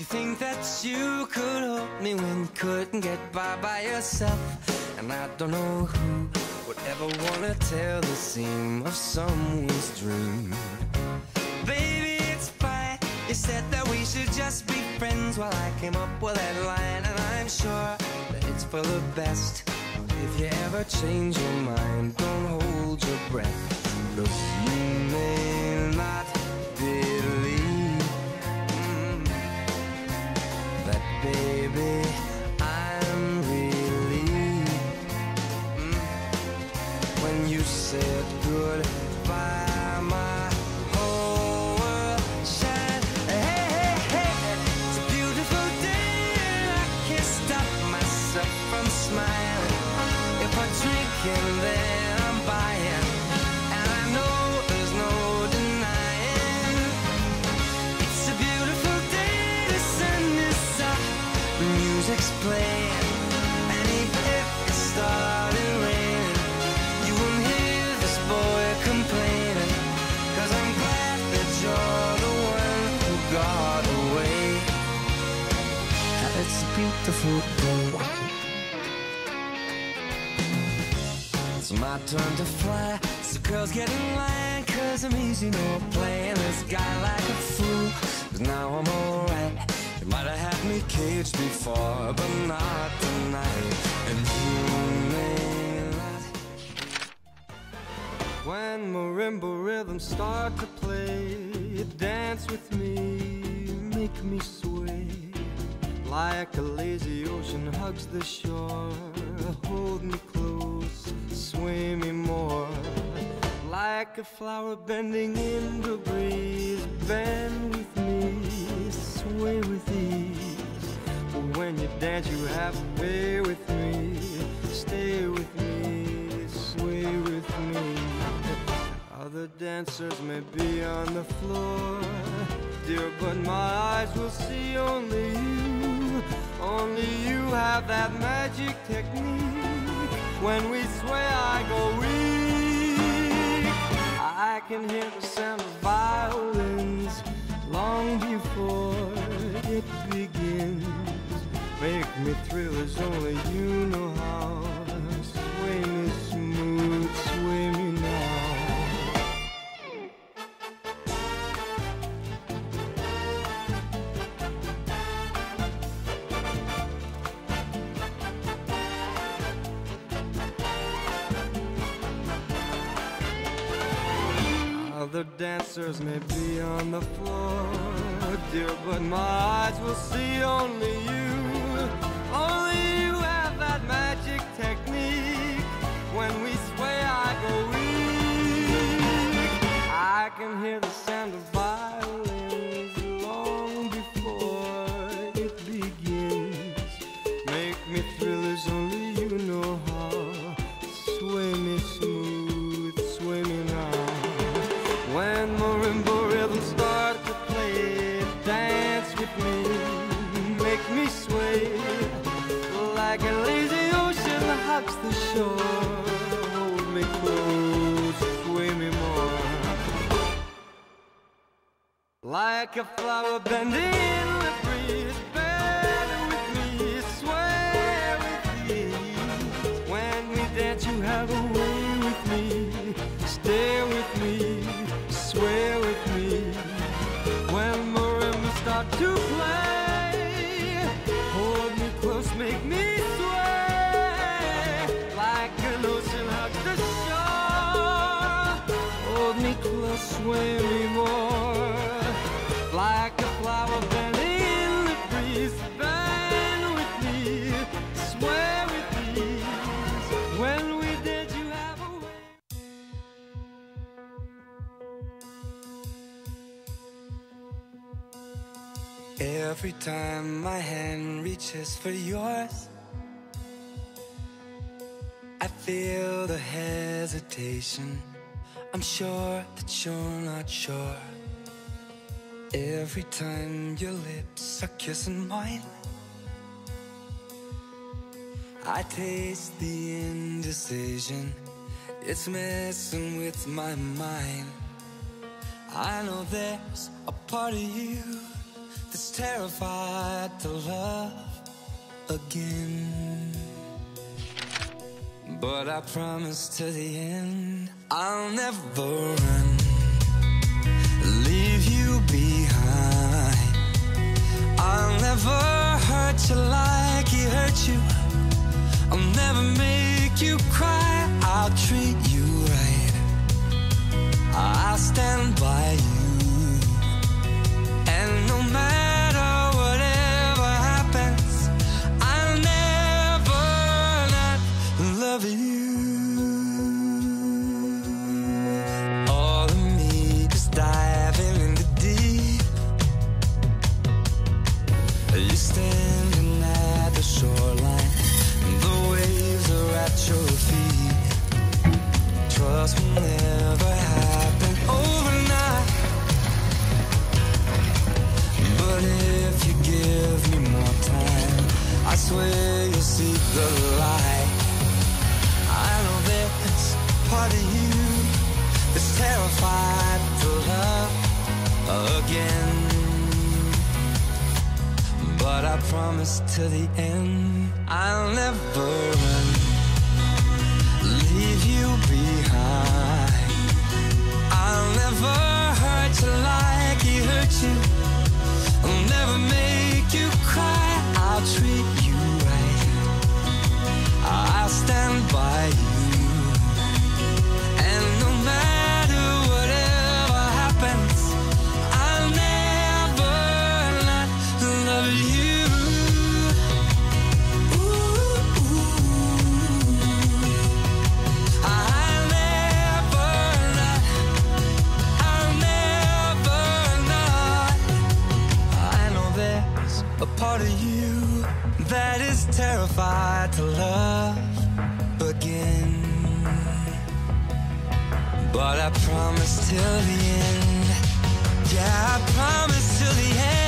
you think that you could help me when you couldn't get by by yourself. And I don't know who would ever wanna tell the seam of someone's dream. Baby, it's fine. You said that we should just be friends while I came up with that line, and I'm sure that it's for the best. If you ever change your mind, don't hold your breath. Look, you may from It's my turn to fly. So girls get in line, cause I'm easy, no playing this guy like a fool. But now I'm alright. You might have had me caged before, but not tonight. And you may not. When marimba rhythms start to play, dance with me, make me sway. Like a lazy ocean hugs the shore, hold me close, sway me more. Like a flower bending in the breeze, bend with me, sway with ease. But when you dance, you have to pay with me, stay with me, sway with me. Other dancers may be on the floor, dear, but my eyes will see only you. Only you have that magic technique. When we sway, I go weak. I can hear the sound of violins long before it begins. Make me thrill as only you know Other dancers may be on the floor, dear, but my eyes will see only you. Only you have that magic technique. When we sway, I go weak. I can hear the sound of violins Like a flower bending me more like a flower in the breeze. Bend with me, with ease. When we did, you have a way. Every time my hand reaches for yours, I feel the hesitation. I'm sure that you're not sure. Every time your lips are kissing mine, I taste the indecision. It's messing with my mind. I know there's a part of you that's terrified to love again. But I promise to the end, I'll never run, leave you behind. I'll never hurt you like he hurt you. I'll never make you cry. I'll treat promise to the end, I'll never run, leave you behind. I'll never a part of you that is terrified to love again. But I promise till the end. Yeah, I promise till the end.